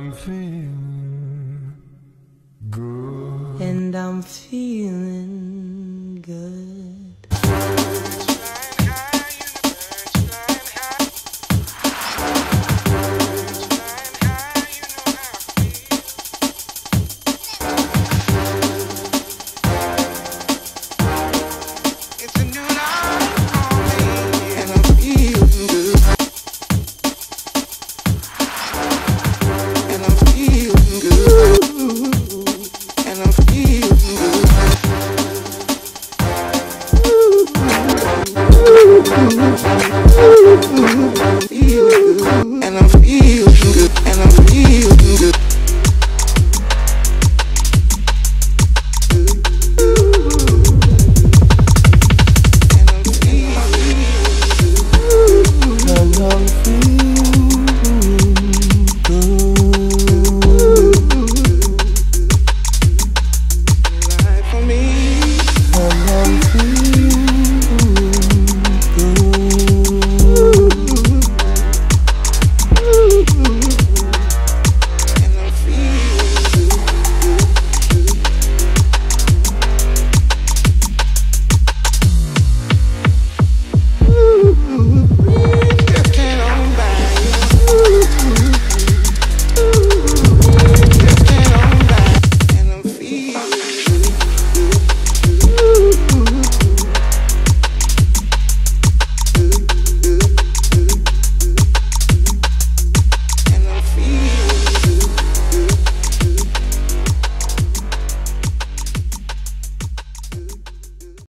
I'm feeling good. And I'm feeling good.